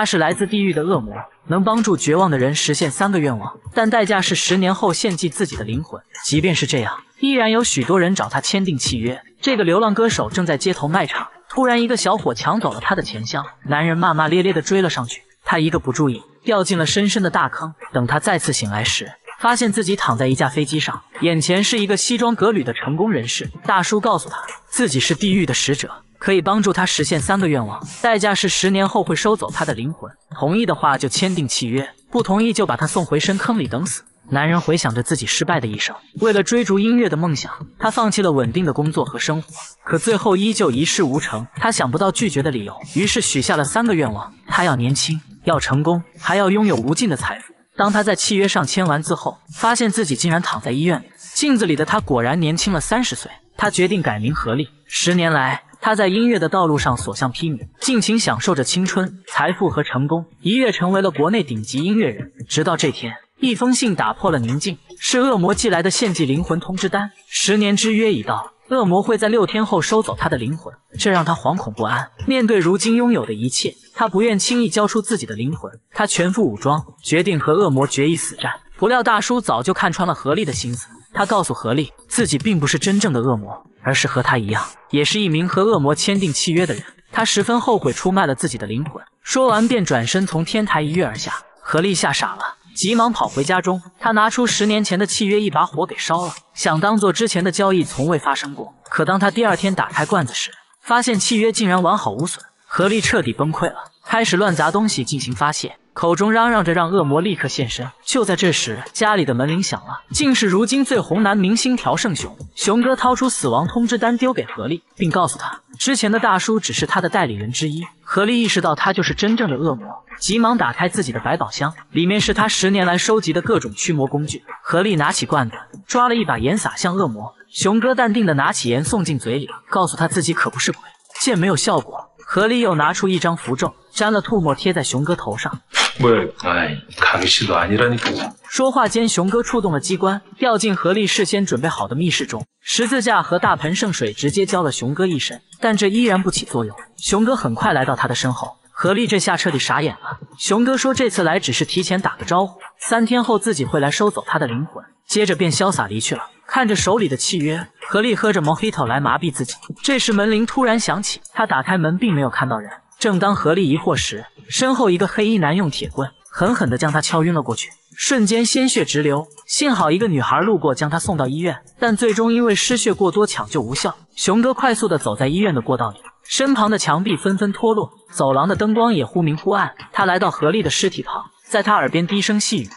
他是来自地狱的恶魔，能帮助绝望的人实现三个愿望，但代价是十年后献祭自己的灵魂。即便是这样，依然有许多人找他签订契约。这个流浪歌手正在街头卖唱，突然一个小伙抢走了他的钱箱，男人骂骂咧咧地追了上去，他一个不注意掉进了深深的大坑。等他再次醒来时，发现自己躺在一架飞机上，眼前是一个西装革履的成功人士。大叔告诉他自己是地狱的使者，可以帮助他实现三个愿望，代价是十年后会收走他的灵魂。同意的话就签订契约，不同意就把他送回深坑里等死。男人回想着自己失败的一生，为了追逐音乐的梦想，他放弃了稳定的工作和生活，可最后依旧一事无成。他想不到拒绝的理由，于是许下了三个愿望：他要年轻，要成功，还要拥有无尽的财富。当他在契约上签完字后，发现自己竟然躺在医院里，镜子里的他果然年轻了三十岁。他决定改名何力。十年来，他在音乐的道路上所向披靡，尽情享受着青春、财富和成功，一跃成为了国内顶级音乐人。直到这天，一封信打破了宁静，是恶魔寄来的献祭灵魂通知单。十年之约已到。恶魔会在六天后收走他的灵魂，这让他惶恐不安。面对如今拥有的一切，他不愿轻易交出自己的灵魂。他全副武装，决定和恶魔决一死战。不料大叔早就看穿了何力的心思，他告诉何力，自己并不是真正的恶魔，而是和他一样，也是一名和恶魔签订契约的人。他十分后悔出卖了自己的灵魂。说完便转身从天台一跃而下。何力吓傻了。急忙跑回家中，他拿出十年前的契约，一把火给烧了，想当做之前的交易从未发生过。可当他第二天打开罐子时，发现契约竟然完好无损，何力彻底崩溃了，开始乱砸东西进行发泄。口中嚷嚷着让恶魔立刻现身。就在这时，家里的门铃响了，竟是如今最红男明星朴胜雄。熊哥掏出死亡通知单丢给何力，并告诉他，之前的大叔只是他的代理人之一。何力意识到他就是真正的恶魔，急忙打开自己的百宝箱，里面是他十年来收集的各种驱魔工具。何力拿起罐子，抓了一把盐撒向恶魔。熊哥淡定的拿起盐送进嘴里，告诉他自己可不是鬼。见没有效果，何力又拿出一张符咒，沾了吐沫贴在熊哥头上。喂，哎，康熙都아니라니 까。 说话间，熊哥触动了机关，掉进何力事先准备好的密室中。十字架和大盆圣水直接浇了熊哥一身，但这依然不起作用。熊哥很快来到他的身后，何力这下彻底傻眼了。熊哥说这次来只是提前打个招呼，三天后自己会来收走他的灵魂，接着便潇洒离去了。看着手里的契约，何力喝着 Mojito 来麻痹自己。这时门铃突然响起，他打开门并没有看到人。 正当何力疑惑时，身后一个黑衣男用铁棍狠狠地将他敲晕了过去，瞬间鲜血直流。幸好一个女孩路过，将他送到医院，但最终因为失血过多，抢救无效。熊哥快速地走在医院的过道里，身旁的墙壁纷纷脱落，走廊的灯光也忽明忽暗。他来到何力的尸体旁，在他耳边低声细语。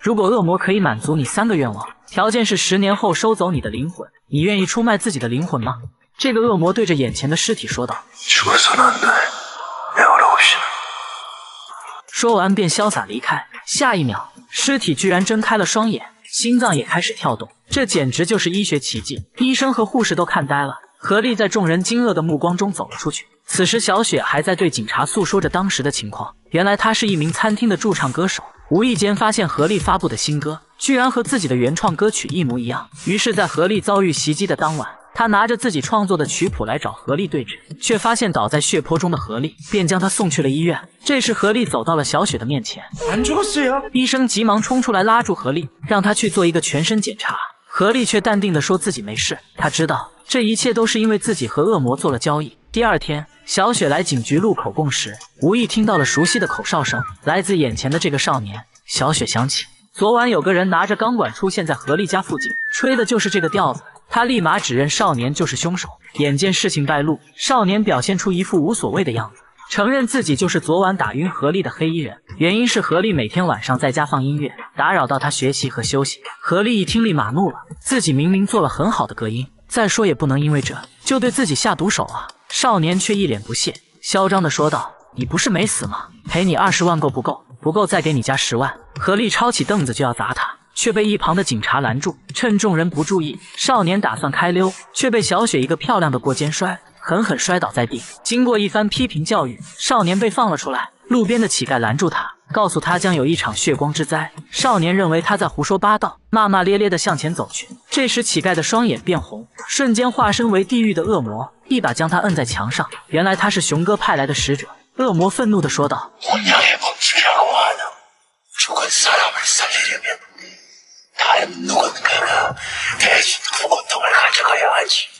如果恶魔可以满足你三个愿望，条件是十年后收走你的灵魂，你愿意出卖自己的灵魂吗？这个恶魔对着眼前的尸体说道。说完便潇洒离开。下一秒，尸体居然睁开了双眼，心脏也开始跳动，这简直就是医学奇迹！医生和护士都看呆了。何丽在众人惊愕的目光中走了出去。此时，小雪还在对警察诉说着当时的情况。原来，她是一名餐厅的驻唱歌手，无意间发现何丽发布的新歌居然和自己的原创歌曲一模一样。于是，在何丽遭遇袭击的当晚，他拿着自己创作的曲谱来找何丽对峙，却发现倒在血泊中的何丽，便将她送去了医院。这时，何丽走到了小雪的面前，医生急忙冲出来拉住何丽，让她去做一个全身检查。何丽却淡定地说自己没事，他知道这一切都是因为自己和恶魔做了交易。第二天，小雪来警局录口供时，无意听到了熟悉的口哨声，来自眼前的这个少年。小雪想起昨晚有个人拿着钢管出现在何丽家附近，吹的就是这个调子。他立马指认少年就是凶手。眼见事情败露，少年表现出一副无所谓的样子。承认自己就是昨晚打晕何丽的黑衣人，原因是何丽每天晚上在家放音乐，打扰到他学习和休息。何丽一听立马怒了，自己明明做了很好的隔音，再说也不能因为这就对自己下毒手啊！少年却一脸不屑，嚣张的说道：“你不是没死吗？赔你二十万够不够？不够再给你加十万。”何丽抄起凳子就要砸他，却被一旁的警察拦住。趁众人不注意，少年打算开溜，却被小雪一个漂亮的过肩摔。狠狠摔倒在地。经过一番批评教育，少年被放了出来。路边的乞丐拦住他，告诉他将有一场血光之灾。少年认为他在胡说八道，骂骂咧咧的向前走去。这时乞丐的双眼变红，瞬间化身为地狱的恶魔，一把将他摁在墙上。原来他是熊哥派来的使者。恶魔愤怒的说道。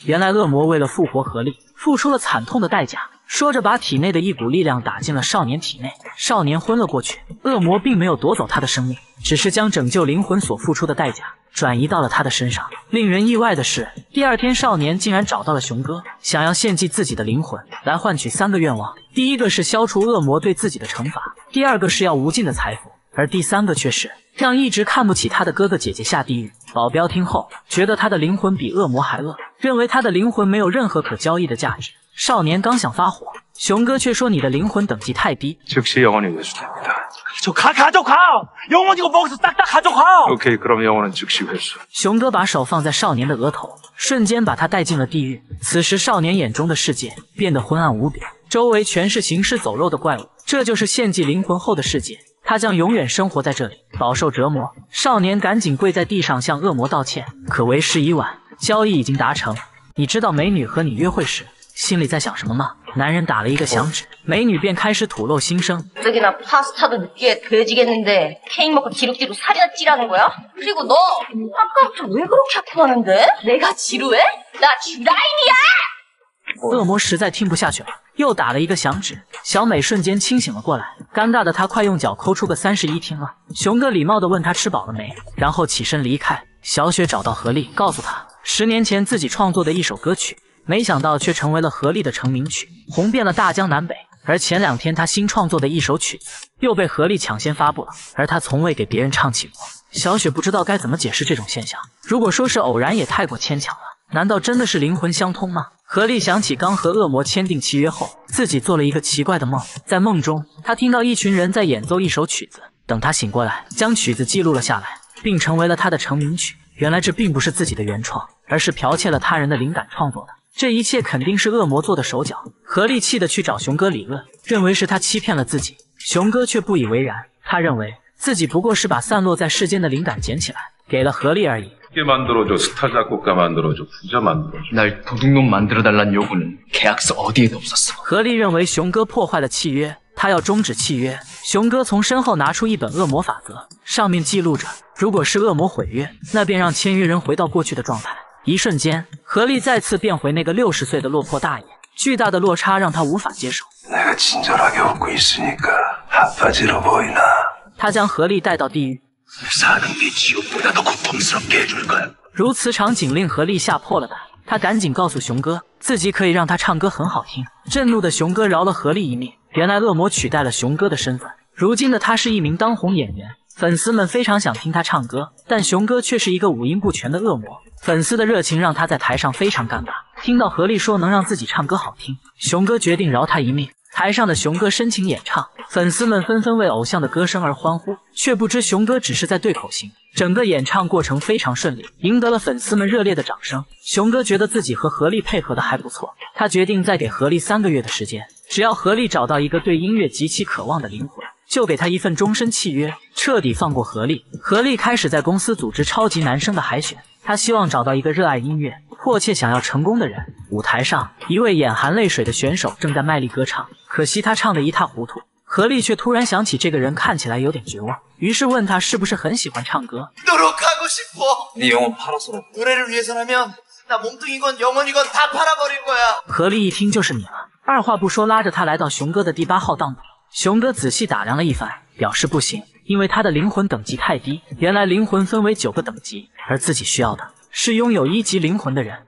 原来恶魔为了复活合力，付出了惨痛的代价。说着，把体内的一股力量打进了少年体内，少年昏了过去。恶魔并没有夺走他的生命，只是将拯救灵魂所付出的代价转移到了他的身上。令人意外的是，第二天少年竟然找到了熊哥，想要献祭自己的灵魂来换取三个愿望。第一个是消除恶魔对自己的惩罚，第二个是要无尽的财富，而第三个却是让一直看不起他的哥哥姐姐下地狱。保镖听后，觉得他的灵魂比恶魔还恶，认为他的灵魂没有任何可交易的价值。少年刚想发火，熊哥却说：“你的灵魂等级太低。”즉시영혼이회수됩니다就가가져가영혼이고먹어서싹다가져가 오케이그럼영혼은즉시회수熊哥把手放在少年的额头，瞬间把他带进了地狱。此时，少年眼中的世界变得昏暗无比，周围全是行尸走肉的怪物。这就是献祭灵魂后的世界。他将永远生活在这里，饱受折磨。少年赶紧跪在地上向恶魔道歉，可为时已晚，交易已经达成。你知道美女和你约会时心里在想什么吗？ 男人打了一个响指，美女便开始吐露心声。여기나파스타도늦게되지겠는데케이먹고기살이나찌라는거야그리고너아까부터왜그렇게데내가지루해나라인이야恶魔实在听不下去了，又打了一个响指。小美瞬间清醒了过来，尴尬的她快用脚抠出个三室一厅了。熊哥礼貌的问她吃饱了没，然后起身离开。小雪找到何丽，告诉她十年前自己创作的一首歌曲没想到却成为了何丽的成名曲，红遍了大江南北。而前两天她新创作的一首曲子又被何丽抢先发布了，而她从未给别人唱起过。小雪不知道该怎么解释这种现象，如果说是偶然，也太过牵强了。难道真的是灵魂相通吗？何丽想起刚和恶魔签订契约后，自己做了一个奇怪的梦。在梦中，他听到一群人在演奏一首曲子。等他醒过来，将曲子记录了下来，并成为了他的成名曲。原来这并不是自己的原创，而是剽窃了他人的灵感创作的。这一切肯定是恶魔做的手脚。何丽气的去找熊哥理论，认为是他欺骗了自己。熊哥却不以为然，他认为自己不过是把散落在世间的灵感捡起来，给了何丽而已。게 만들어줘, 스타 작곡가 만들어줘, 부자 만들어줘. 날 도둑놈 만들어달란 요구는 계약서 어디에도 없었어. 何丽认为熊哥破坏了契约，他要终止契约。熊哥从身后拿出一本恶魔法则，上面记录着：如果是恶魔毁约，那便让签约人回到过去的状态。 一瞬间，何丽再次变回那个六十岁的落魄大爷。巨大的落差让他无法接受。他将何丽带到地狱。如此场景令何丽吓破了胆，他赶紧告诉熊哥，自己可以让他唱歌很好听。震怒的熊哥饶了何丽一命。原来恶魔取代了熊哥的身份，如今的他是一名当红演员。粉丝们非常想听他唱歌，但熊哥却是一个五音不全的恶魔。粉丝的热情让他在台上非常尴尬。听到何丽说能让自己唱歌好听，熊哥决定饶他一命。台上的熊哥深情演唱，粉丝们纷纷为偶像的歌声而欢呼，却不知熊哥只是在对口型。整个演唱过程非常顺利，赢得了粉丝们热烈的掌声。熊哥觉得自己和何丽配合的还不错，他决定再给何丽三个月的时间，只要何丽找到一个对音乐极其渴望的灵魂，就给他一份终身契约，彻底放过何丽。何丽开始在公司组织超级男生的海选，他希望找到一个热爱音乐。迫切想要成功的人。舞台上，一位眼含泪水的选手正在卖力歌唱，可惜他唱得一塌糊涂。何丽却突然想起这个人看起来有点绝望，于是问他是不是很喜欢唱歌。何丽一听就是你了，二话不说拉着他来到熊哥的第八号档。熊哥仔细打量了一番，表示不行，因为他的灵魂等级太低。原来灵魂分为九个等级，而自己需要的。是拥有一级灵魂的人。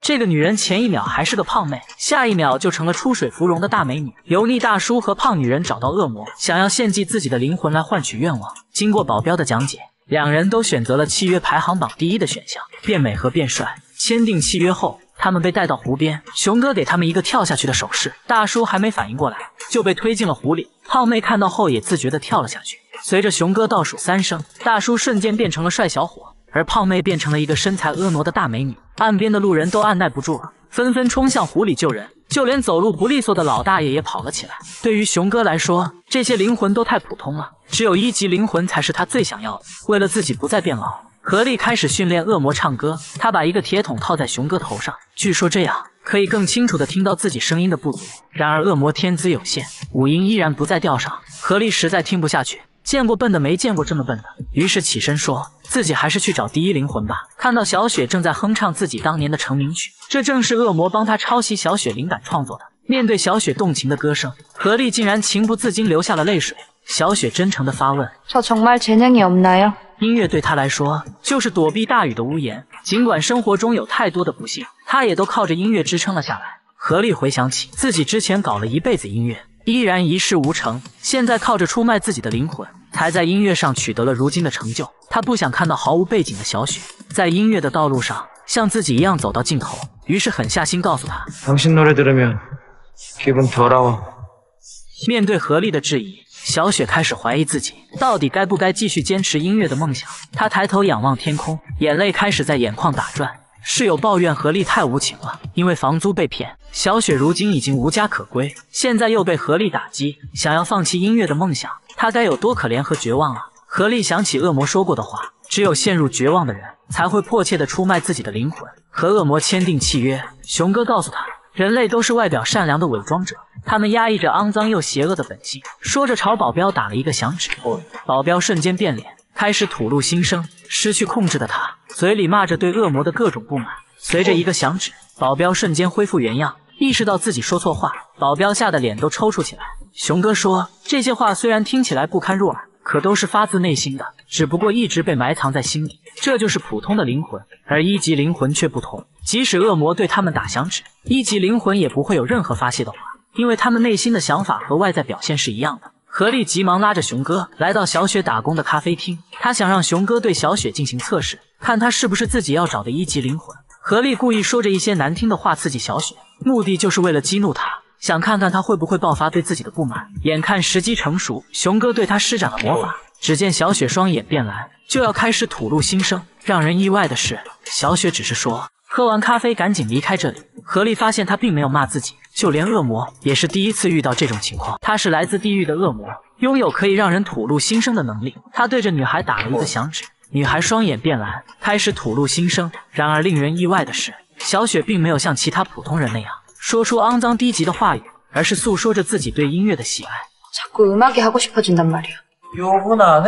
这个女人前一秒还是个胖妹，下一秒就成了出水芙蓉的大美女。油腻大叔和胖女人找到恶魔，想要献祭自己的灵魂来换取愿望。经过保镖的讲解，两人都选择了契约排行榜第一的选项——变美和变帅。签订契约后，他们被带到湖边，熊哥给他们一个跳下去的手势。大叔还没反应过来，就被推进了湖里。胖妹看到后也自觉地跳了下去。随着熊哥倒数三声，大叔瞬间变成了帅小伙，而胖妹变成了一个身材婀娜的大美女。岸边的路人都按耐不住了，纷纷冲向湖里救人。就连走路不利索的老大爷也跑了起来。对于熊哥来说，这些灵魂都太普通了，只有一级灵魂才是他最想要的。为了自己不再变老，何丽开始训练恶魔唱歌。他把一个铁桶套在熊哥头上，据说这样可以更清楚的听到自己声音的不足。然而恶魔天资有限，五音依然不在调上。何丽实在听不下去。见过笨的，没见过这么笨的。于是起身说自己还是去找第一灵魂吧。看到小雪正在哼唱自己当年的成名曲，这正是恶魔帮他抄袭小雪灵感创作的。面对小雪动情的歌声，何丽竟然情不自禁流下了泪水。小雪真诚地发问：“저정말재능이없나요？” 音乐对他来说就是躲避大雨的屋檐。尽管生活中有太多的不幸，他也都靠着音乐支撑了下来。何丽回想起自己之前搞了一辈子音乐。依然一事无成，现在靠着出卖自己的灵魂，才在音乐上取得了如今的成就。他不想看到毫无背景的小雪在音乐的道路上像自己一样走到尽头，于是狠下心告诉他：“面对何丽的质疑，小雪开始怀疑自己到底该不该继续坚持音乐的梦想。她抬头仰望天空，眼泪开始在眼眶打转。室友抱怨何丽太无情了，因为房租被骗。小雪如今已经无家可归，现在又被何丽打击，想要放弃音乐的梦想，她该有多可怜和绝望啊！何丽想起恶魔说过的话，只有陷入绝望的人才会迫切的出卖自己的灵魂，和恶魔签订契约。熊哥告诉他，人类都是外表善良的伪装者，他们压抑着肮脏又邪恶的本性。说着，朝保镖打了一个响指，保镖瞬间变脸。开始吐露心声，失去控制的他嘴里骂着对恶魔的各种不满。随着一个响指，保镖瞬间恢复原样，意识到自己说错话，保镖吓得脸都抽搐起来。熊哥说：“这些话虽然听起来不堪入耳，可都是发自内心的，只不过一直被埋藏在心里。这就是普通的灵魂，而一级灵魂却不同。即使恶魔对他们打响指，一级灵魂也不会有任何发泄的话，因为他们内心的想法和外在表现是一样的。”何丽急忙拉着熊哥来到小雪打工的咖啡厅，他想让熊哥对小雪进行测试，看他是不是自己要找的一级灵魂。何丽故意说着一些难听的话刺激小雪，目的就是为了激怒他，想看看他会不会爆发对自己的不满。眼看时机成熟，熊哥对他施展了魔法，只见小雪双眼变蓝，就要开始吐露心声。让人意外的是，小雪只是说。喝完咖啡，赶紧离开这里。何丽发现他并没有骂自己，就连恶魔也是第一次遇到这种情况。他是来自地狱的恶魔，拥有可以让人吐露心声的能力。他对着女孩打了一个响指，女孩双眼变蓝，开始吐露心声。然而令人意外的是，小雪并没有像其他普通人那样说出肮脏低级的话语，而是诉说着自己对音乐的喜爱。자꾸음악이하고싶어진단말이야요분안해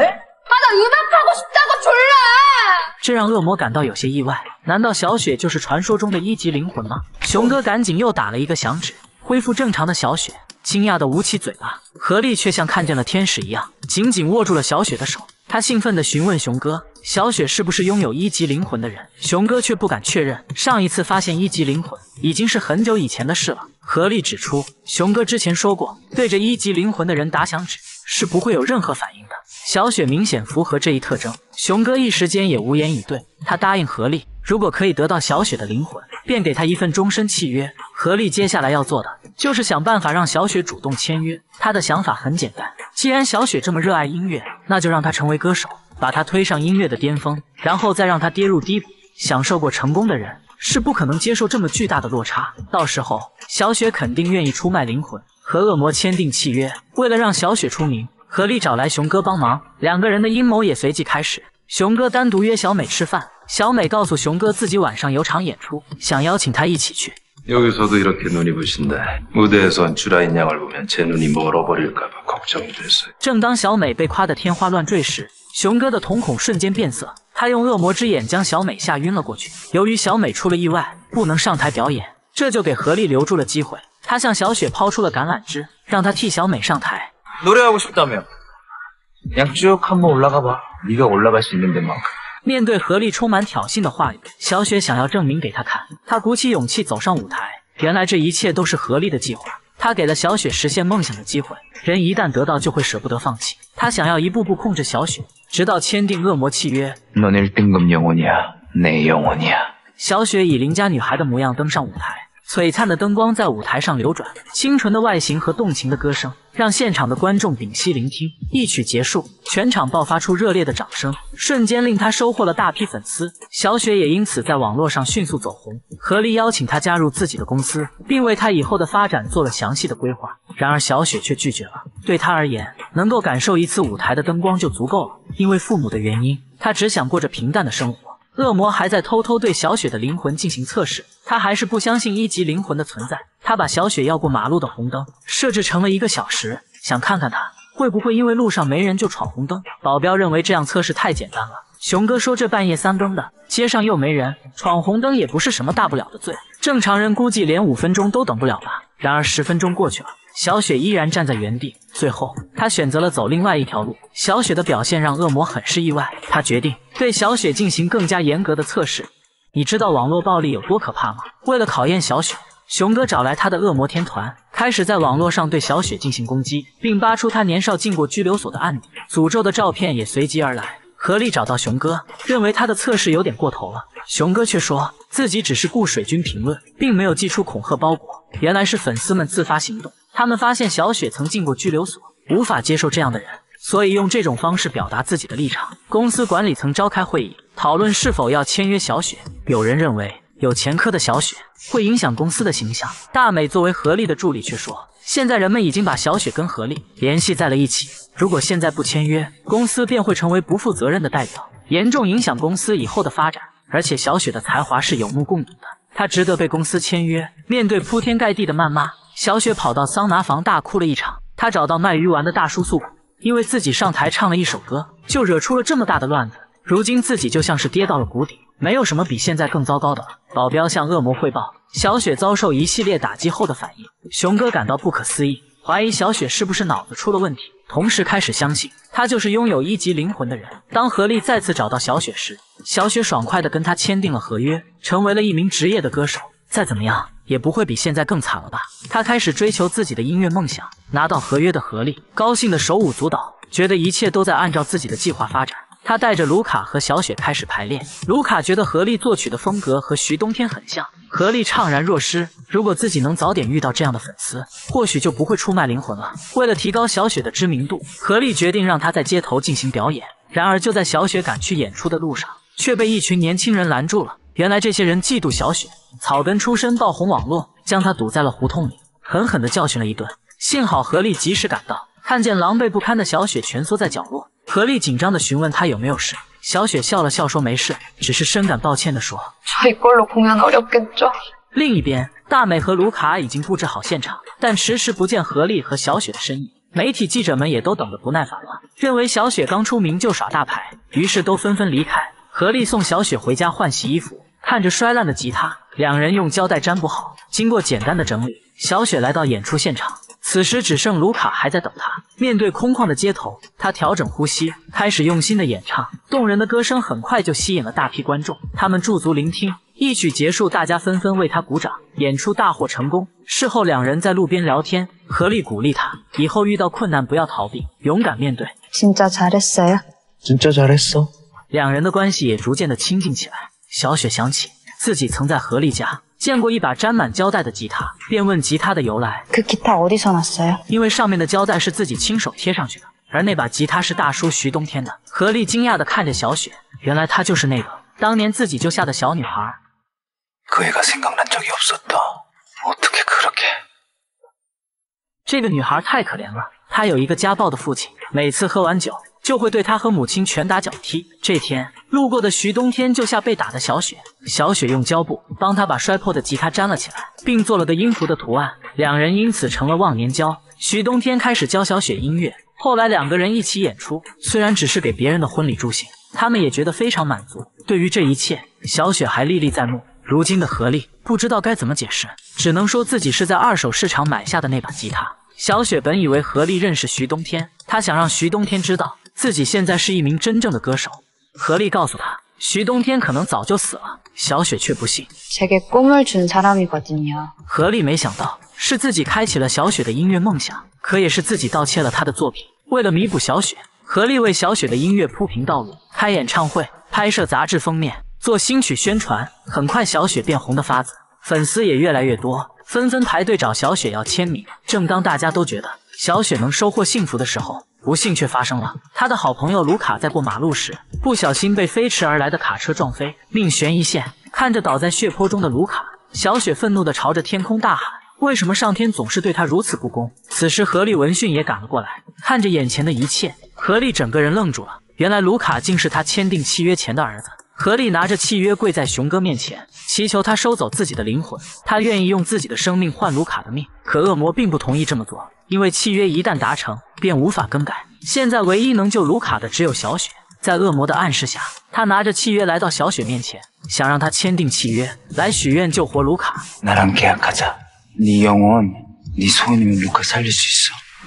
这让恶魔感到有些意外。难道小雪就是传说中的一级灵魂吗？熊哥赶紧又打了一个响指，恢复正常的小雪惊讶的捂起嘴巴，何丽却像看见了天使一样，紧紧握住了小雪的手。他兴奋地询问熊哥：“小雪是不是拥有一级灵魂的人？”熊哥却不敢确认。上一次发现一级灵魂已经是很久以前的事了。何丽指出，熊哥之前说过，对着一级灵魂的人打响指是不会有任何反应的。小雪明显符合这一特征，熊哥一时间也无言以对。他答应何丽，如果可以得到小雪的灵魂，便给她一份终身契约。何丽接下来要做的就是想办法让小雪主动签约。他的想法很简单，既然小雪这么热爱音乐，那就让她成为歌手，把她推上音乐的巅峰，然后再让她跌入低谷。享受过成功的人是不可能接受这么巨大的落差，到时候小雪肯定愿意出卖灵魂，和恶魔签订契约。为了让小雪出名。何丽找来熊哥帮忙，两个人的阴谋也随即开始。熊哥单独约小美吃饭，小美告诉熊哥自己晚上有场演出，想邀请他一起去。여기서도이렇게눈이부신데무대에서주라인양을보면제눈이멀어버릴까봐걱정이됐어요正当小美被夸得天花乱坠时，熊哥的瞳孔瞬间变色，他用恶魔之眼将小美吓晕了过去。由于小美出了意外，不能上台表演，这就给何丽留住了机会。他向小雪抛出了橄榄枝，让她替小美上台。 노래하고 싶다며. 그냥 쭉 한번 올라가 봐. 네가 올라갈 수 있는 데만큼. 面对何丽充满挑衅的话语，小雪想要证明给他看。她鼓起勇气走上舞台。原来这一切都是何丽的计划。他给了小雪实现梦想的机会。人一旦得到，就会舍不得放弃。他想要一步步控制小雪，直到签订恶魔契约。넌1등급영혼이야내영혼이야 小雪以邻家女孩的模样登上舞台。 璀璨的灯光在舞台上流转，清纯的外形和动情的歌声让现场的观众屏息聆听。一曲结束，全场爆发出热烈的掌声，瞬间令他收获了大批粉丝。小雪也因此在网络上迅速走红。何力邀请他加入自己的公司，并为他以后的发展做了详细的规划。然而小雪却拒绝了。对他而言，能够感受一次舞台的灯光就足够了。因为父母的原因，他只想过着平淡的生活。恶魔还在偷偷对小雪的灵魂进行测试，他还是不相信一级灵魂的存在。他把小雪要过马路的红灯设置成了一个小时，想看看他会不会因为路上没人就闯红灯。保镖认为这样测试太简单了。熊哥说这半夜三更的，街上又没人，闯红灯也不是什么大不了的罪，正常人估计连五分钟都等不了吧。然而十分钟过去了。小雪依然站在原地，最后她选择了走另外一条路。小雪的表现让恶魔很是意外，他决定对小雪进行更加严格的测试。你知道网络暴力有多可怕吗？为了考验小雪，熊哥找来他的恶魔天团，开始在网络上对小雪进行攻击，并扒出他年少进过拘留所的案底，诅咒的照片也随即而来。何力找到熊哥，认为他的测试有点过头了。熊哥却说自己只是雇水军评论，并没有寄出恐吓包裹，原来是粉丝们自发行动。他们发现小雪曾进过拘留所，无法接受这样的人，所以用这种方式表达自己的立场。公司管理层召开会议，讨论是否要签约小雪。有人认为有前科的小雪会影响公司的形象。大美作为何丽的助理却说，现在人们已经把小雪跟何丽联系在了一起。如果现在不签约，公司便会成为不负责任的代表，严重影响公司以后的发展。而且小雪的才华是有目共睹的，她值得被公司签约。面对铺天盖地的谩骂，小雪跑到桑拿房大哭了一场。她找到卖鱼丸的大叔诉苦，因为自己上台唱了一首歌，就惹出了这么大的乱子。如今自己就像是跌到了谷底，没有什么比现在更糟糕的了。保镖向恶魔汇报小雪遭受一系列打击后的反应，熊哥感到不可思议。怀疑小雪是不是脑子出了问题，同时开始相信她就是拥有一级灵魂的人。当何丽再次找到小雪时，小雪爽快地跟他签订了合约，成为了一名职业的歌手。再怎么样也不会比现在更惨了吧？他开始追求自己的音乐梦想，拿到合约的何丽高兴的手舞足蹈，觉得一切都在按照自己的计划发展。他带着卢卡和小雪开始排练。卢卡觉得何丽作曲的风格和徐冬天很像，何丽怅然若失。如果自己能早点遇到这样的粉丝，或许就不会出卖灵魂了。为了提高小雪的知名度，何丽决定让她在街头进行表演。然而就在小雪赶去演出的路上，却被一群年轻人拦住了。原来这些人嫉妒小雪，草根出身爆红网络，将他堵在了胡同里，狠狠地教训了一顿。幸好何丽及时赶到，看见狼狈不堪的小雪蜷缩在角落。何丽紧张地询问她有没有事，小雪笑了笑说没事，只是深感抱歉地说。另一边，大美和卢卡已经布置好现场，但迟迟不见何丽和小雪的身影。媒体记者们也都等得不耐烦了，认为小雪刚出名就耍大牌，于是都纷纷离开。何丽送小雪回家换洗衣服，看着摔烂的吉他，两人用胶带粘补好。经过简单的整理，小雪来到演出现场。此时只剩卢卡还在等他。面对空旷的街头，他调整呼吸，开始用心的演唱。动人的歌声很快就吸引了大批观众，他们驻足聆听。一曲结束，大家纷纷为他鼓掌。演出大获成功。事后，两人在路边聊天，何丽鼓励他以后遇到困难不要逃避，勇敢面对。진짜잘했어 요。 진짜잘했어。 两人的关系也逐渐的亲近起来。 小雪想起自己曾在何丽家。见过一把沾满胶带的吉他，便问吉他的由来。因为上面的胶带是自己亲手贴上去的，而那把吉他是大叔徐冬天的。何丽惊讶地看着小雪，原来她就是那个当年自己救下的小女孩。这个女孩太可怜了，她有一个家暴的父亲，每次喝完酒。就会对他和母亲拳打脚踢。这天，路过的徐冬天救下被打的小雪，小雪用胶布帮他把摔破的吉他粘了起来，并做了个音符的图案，两人因此成了忘年交。徐冬天开始教小雪音乐，后来两个人一起演出，虽然只是给别人的婚礼助兴，他们也觉得非常满足。对于这一切，小雪还历历在目。如今的何丽不知道该怎么解释，只能说自己是在二手市场买下的那把吉他。小雪本以为何丽认识徐冬天，她想让徐冬天知道。自己现在是一名真正的歌手。何丽告诉他，徐冬天可能早就死了。小雪却不信。何丽没想到是自己开启了小雪的音乐梦想，可也是自己盗窃了她的作品。为了弥补小雪，何丽为小雪的音乐铺平道路，开演唱会，拍摄杂志封面，做新曲宣传。很快，小雪变红的发紫。粉丝也越来越多，纷纷排队找小雪要签名。正当大家都觉得小雪能收获幸福的时候，不幸却发生了。他的好朋友卢卡在过马路时，不小心被飞驰而来的卡车撞飞，命悬一线。看着倒在血泊中的卢卡，小雪愤怒地朝着天空大喊：“为什么上天总是对他如此不公？”此时，何丽闻讯也赶了过来，看着眼前的一切，何丽整个人愣住了。原来卢卡竟是他签订契约前的儿子。何丽拿着契约跪在熊哥面前，祈求他收走自己的灵魂。他愿意用自己的生命换卢卡的命，可恶魔并不同意这么做，因为契约一旦达成，便无法更改。现在唯一能救卢卡的只有小雪。在恶魔的暗示下，他拿着契约来到小雪面前，想让她签订契约，来许愿救活卢卡。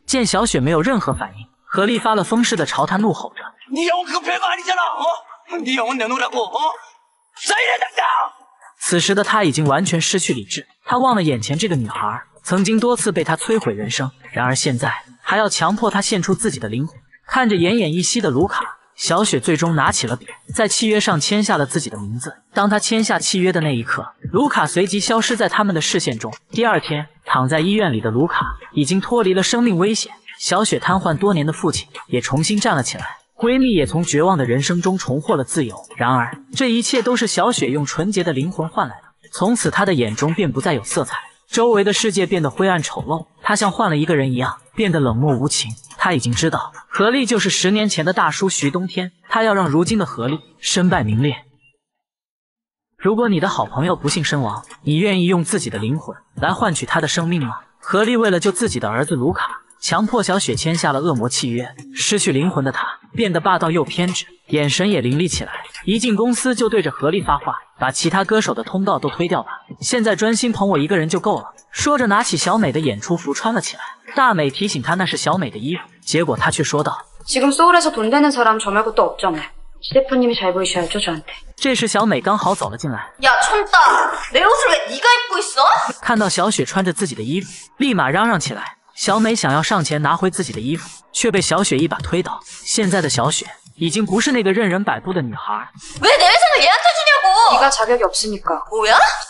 见小雪没有任何反应，何丽发了疯似的朝他怒吼着。此时的他已经完全失去理智，他忘了眼前这个女孩曾经多次被他摧毁人生，然而现在还要强迫他献出自己的灵魂。看着奄奄一息的卢卡，小雪最终拿起了笔，在契约上签下了自己的名字。当他签下契约的那一刻，卢卡随即消失在他们的视线中。第二天，躺在医院里的卢卡已经脱离了生命危险，小雪瘫痪多年的父亲也重新站了起来。闺蜜也从绝望的人生中重获了自由。然而，这一切都是小雪用纯洁的灵魂换来的。从此，她的眼中便不再有色彩，周围的世界变得灰暗丑陋。她像换了一个人一样，变得冷漠无情。她已经知道，何丽就是十年前的大叔徐冬天。她要让如今的何丽身败名裂。如果你的好朋友不幸身亡，你愿意用自己的灵魂来换取他的生命吗？何丽为了救自己的儿子卢卡。强迫小雪签下了恶魔契约，失去灵魂的她变得霸道又偏执，眼神也凌厉起来。一进公司就对着何丽发话，把其他歌手的通告都推掉吧，现在专心捧我一个人就够了。说着，拿起小美的演出服穿了起来。大美提醒她那是小美的衣服，结果她却说道：“这时小美刚好走了进来。看到小雪穿着自己的衣服，立马嚷嚷起来。小美想要上前拿回自己的衣服，却被小雪一把推倒。现在的小雪已经不是那个任人摆布的女孩。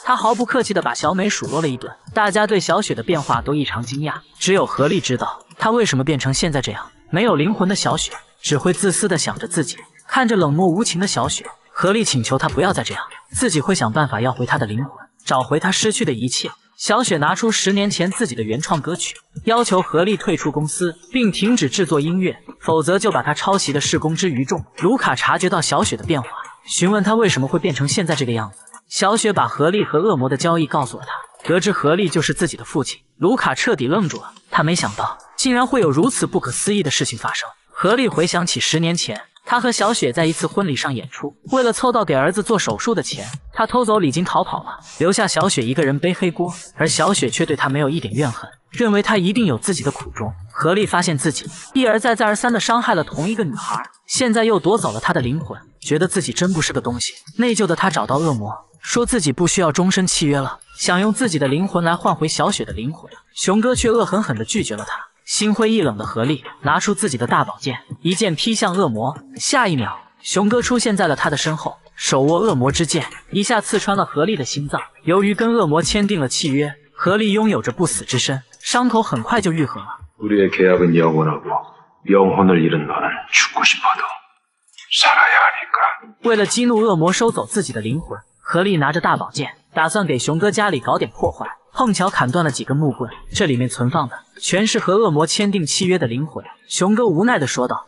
她毫不客气地把小美数落了一顿。大家对小雪的变化都异常惊讶，只有何丽知道她为什么变成现在这样。没有灵魂的小雪只会自私地想着自己。看着冷漠无情的小雪，何丽请求她不要再这样，自己会想办法要回她的灵魂，找回她失去的一切。小雪拿出十年前自己的原创歌曲，要求何丽退出公司，并停止制作音乐，否则就把她抄袭的事公之于众。卢卡察觉到小雪的变化，询问她为什么会变成现在这个样子。小雪把何丽和恶魔的交易告诉了他，得知何丽就是自己的父亲，卢卡彻底愣住了。他没想到，竟然会有如此不可思议的事情发生。何丽回想起十年前。他和小雪在一次婚礼上演出，为了凑到给儿子做手术的钱，他偷走礼金逃跑了，留下小雪一个人背黑锅。而小雪却对他没有一点怨恨，认为他一定有自己的苦衷。何丽发现自己一而再、再而三地伤害了同一个女孩，现在又夺走了她的灵魂，觉得自己真不是个东西。内疚的他找到恶魔，说自己不需要终身契约了，想用自己的灵魂来换回小雪的灵魂。熊哥却恶狠狠地拒绝了他。心灰意冷的何力拿出自己的大宝剑，一剑劈向恶魔。下一秒，熊哥出现在了他的身后，手握恶魔之剑，一下刺穿了何力的心脏。由于跟恶魔签订了契约，何力拥有着不死之身，伤口很快就愈合了。为了激怒恶魔，收走自己的灵魂，何丽拿着大宝剑，打算给熊哥家里搞点破坏。碰巧砍断了几根木棍，这里面存放的全是和恶魔签订契约的灵魂。熊哥无奈的说道：“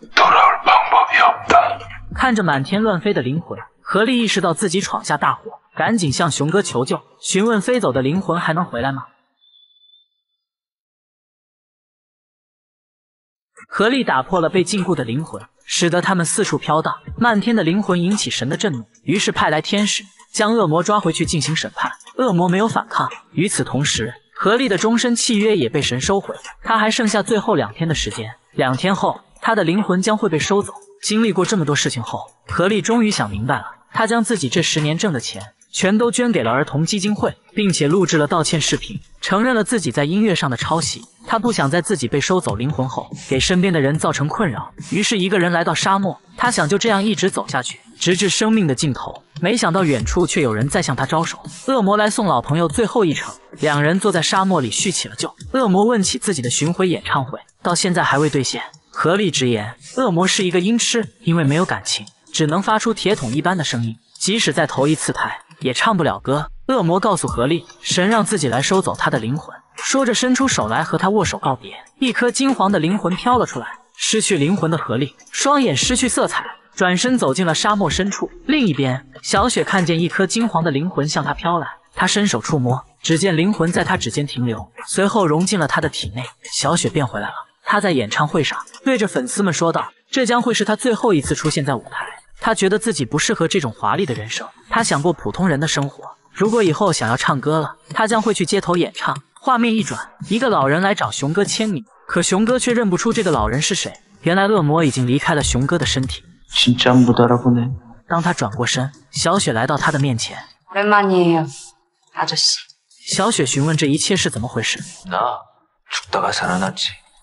看着满天乱飞的灵魂，何丽意识到自己闯下大祸，赶紧向熊哥求救，询问飞走的灵魂还能回来吗？”何力打破了被禁锢的灵魂，使得他们四处飘荡。漫天的灵魂引起神的震怒，于是派来天使。将恶魔抓回去进行审判，恶魔没有反抗。与此同时，何丽的终身契约也被神收回，他还剩下最后两天的时间。两天后，他的灵魂将会被收走。经历过这么多事情后，何丽终于想明白了，他将自己这十年挣的钱全都捐给了儿童基金会，并且录制了道歉视频，承认了自己在音乐上的抄袭。他不想在自己被收走灵魂后给身边的人造成困扰，于是一个人来到沙漠。他想就这样一直走下去，直至生命的尽头。没想到远处却有人在向他招手。恶魔来送老朋友最后一程，两人坐在沙漠里叙起了旧。恶魔问起自己的巡回演唱会，到现在还未兑现。何力直言，恶魔是一个音痴，因为没有感情，只能发出铁桶一般的声音，即使在头一次台也唱不了歌。恶魔告诉何力，神让自己来收走他的灵魂，说着伸出手来和他握手告别。一颗金黄的灵魂飘了出来，失去灵魂的何力双眼失去色彩，转身走进了沙漠深处。另一边，小雪看见一颗金黄的灵魂向他飘来，她伸手触摸，只见灵魂在她指尖停留，随后融进了她的体内，小雪变回来了。她在演唱会上对着粉丝们说道：“这将会是他最后一次出现在舞台。他觉得自己不适合这种华丽的人生，他想过普通人的生活。如果以后想要唱歌了，他将会去街头演唱。”画面一转，一个老人来找熊哥签名，可熊哥却认不出这个老人是谁。原来恶魔已经离开了熊哥的身体。当他转过身，小雪来到他的面前。小雪询问这一切是怎么回事。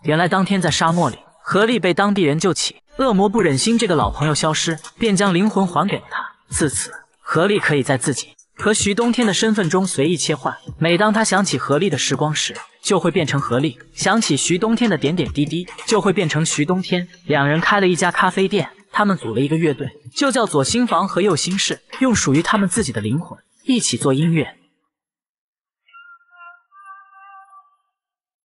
原来当天在沙漠里，何力被当地人救起，恶魔不忍心这个老朋友消失，便将灵魂还给了他。自此，何力可以在自己和徐冬天的身份中随意切换。每当他想起何丽的时光时，就会变成何丽；想起徐冬天的点点滴滴，就会变成徐冬天。两人开了一家咖啡店，他们组了一个乐队，就叫左心房和右心室，用属于他们自己的灵魂一起做音乐。